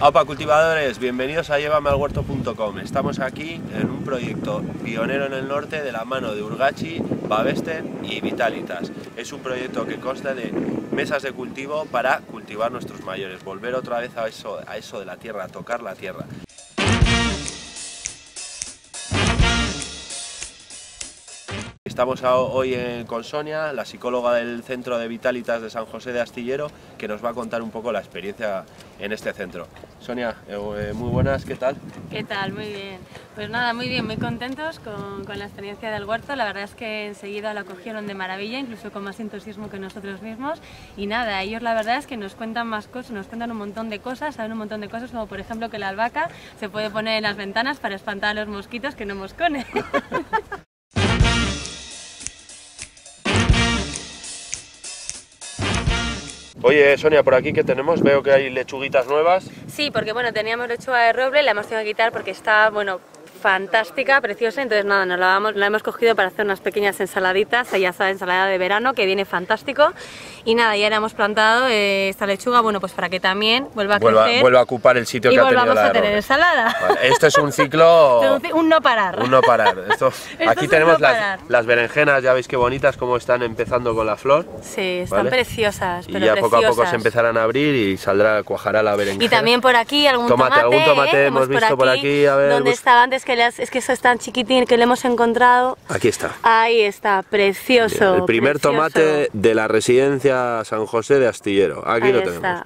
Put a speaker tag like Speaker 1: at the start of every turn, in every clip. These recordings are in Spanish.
Speaker 1: Aupa cultivadores, bienvenidos a llevamealhuerto.com. Estamos aquí en un proyecto pionero en el norte de la mano de Urgachi, Babesten y Vitalitas. Es un proyecto que consta de mesas de cultivo para cultivar nuestros mayores, volver otra vez a eso, a eso de la tierra, a tocar la tierra. Estamos hoy con Sonia, la psicóloga del Centro de Vitalitas de San José de Astillero, que nos va a contar un poco la experiencia en este centro. Sonia, eh, muy buenas, ¿qué tal?
Speaker 2: ¿Qué tal? Muy bien. Pues nada, muy bien, muy contentos con, la experiencia del huerto. La verdad es que enseguida la cogieron de maravilla, incluso con más entusiasmo que nosotros mismos. Y nada, ellos la verdad es que nos cuentan más cosas, nos cuentan un montón de cosas, saben un montón de cosas, como por ejemplo que la albahaca se puede poner en las ventanas para espantar a los mosquitos que no moscones.
Speaker 1: Oye, Sonia, por aquí que tenemos, veo que hay lechuguitas nuevas.
Speaker 2: Sí, porque bueno, teníamos lechuga de roble, la hemos tenido que quitar porque está, bueno, fantástica, preciosa, entonces nada, nos la, vamos, la hemos cogido para hacer unas pequeñas ensaladitas, ya está ensalada de verano, que viene fantástico, y nada, ya le hemos plantado eh, esta lechuga, bueno, pues para que también vuelva a crecer.
Speaker 1: Vuelva a ocupar el sitio que ha tenido
Speaker 2: la a tener ensalada.
Speaker 1: esto es un ciclo...
Speaker 2: un no parar.
Speaker 1: Un no parar. Esto, aquí tenemos las, las, berenjenas, ya veis qué bonitas, cómo están empezando con la flor.
Speaker 2: Sí, están preciosas,
Speaker 1: pero Y ya poco a poco se empezarán a abrir y saldrá, cuajará la berenjena.
Speaker 2: Y también por aquí algún tomate.
Speaker 1: algún tomate ¿eh? hemos visto por aquí, a ver...
Speaker 2: Donde estaba antes es que eso es tan chiquitín que le hemos encontrado.
Speaker 1: Aquí está.
Speaker 2: Ahí está, precioso.
Speaker 1: el primer tomate de la residencia San José de Astillero. Aquí lo tenemos.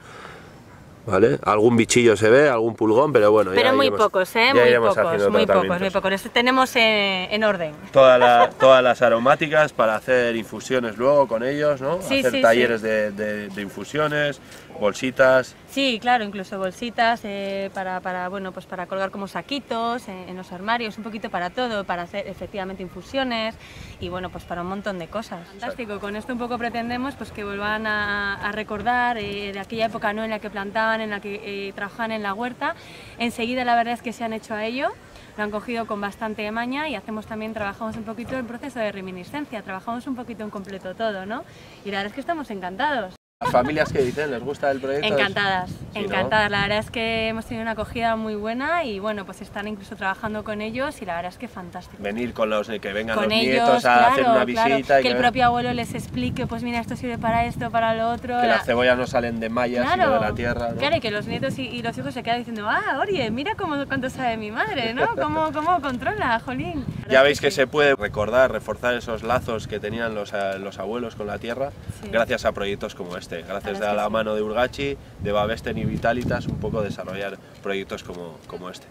Speaker 1: ¿Vale? Algún bichillo se ve, algún pulgón, pero bueno.
Speaker 2: Pero muy pocos, ¿eh? Muy pocos, muy pocos, muy pocos. tenemos en, orden.
Speaker 1: todas las aromáticas para hacer infusiones luego con ellos, ¿no? hacer talleres de, de, infusiones, bolsitas.
Speaker 2: Sí, claro, incluso bolsitas eh, para, para, bueno, pues para colgar como saquitos en, los armarios, un poquito para todo, para hacer efectivamente infusiones y bueno, pues para un montón de cosas. Fantástico, con esto un poco pretendemos pues que vuelvan a, recordar eh, de aquella época ¿no? en la que plantaban, en la que eh, trabajaban en la huerta. Enseguida la verdad es que se han hecho a ello lo han cogido con bastante maña y hacemos también, trabajamos un poquito en proceso de reminiscencia, trabajamos un poquito en completo todo, ¿no? Y la verdad es que estamos encantados.
Speaker 1: ¿Las familias que dicen? ¿Les gusta el proyecto?
Speaker 2: Encantadas, encantadas. La verdad es que hemos tenido una acogida muy buena y bueno, pues están incluso trabajando con ellos y la verdad es que fantástico.
Speaker 1: Venir con los, que vengan los nietos a hacer una visita.
Speaker 2: que, el propio abuelo les explique, pues mira, esto sirve para esto, para lo otro.
Speaker 1: Que las cebollas no salen de mallas, sino de la tierra.
Speaker 2: Claro, y que los nietos y, los hijos se quedan diciendo, ah, oye, mira cómo, cuánto sabe mi madre, ¿no? ¿Cómo, cómo controla, jolín?
Speaker 1: Ya veis que, se puede recordar, reforzar esos lazos que tenían los, eh, los abuelos con la tierra gracias a proyectos como este, gracias a la mano de Urgachi, de Babesten y Vitalitas, un poco desarrollar proyectos como, como este.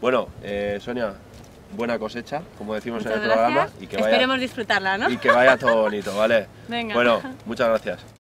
Speaker 1: Bueno, eh, Sonia, buena cosecha, como decimos en el programa.
Speaker 2: Y que Esperemos disfrutarla, ¿no?
Speaker 1: Y que vaya todo bonito, ¿vale?
Speaker 2: Venga.
Speaker 1: Bueno, muchas gracias.